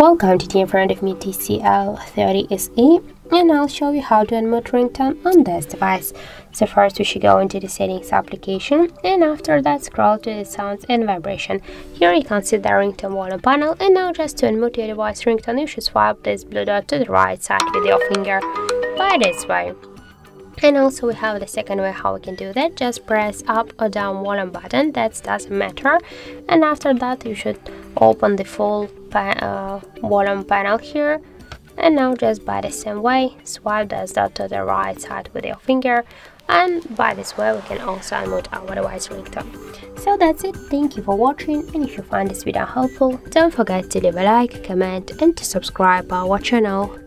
Welcome to the front of me TCL30SE and I'll show you how to unmute ringtone on this device. So first we should go into the settings application and after that scroll to the sounds and vibration. Here you can see the ringtone volume panel and now just to unmute your device ringtone you should swipe this blue dot to the right side with your finger by this way. And also we have the second way how we can do that. Just press up or down volume button, that doesn't matter. And after that you should open the full pa uh, volume panel here. And now just by the same way, swipe this dot to the right side with your finger. And by this way we can also unmute our device ringtone. So that's it, thank you for watching and if you find this video helpful, don't forget to leave a like, comment and to subscribe our channel.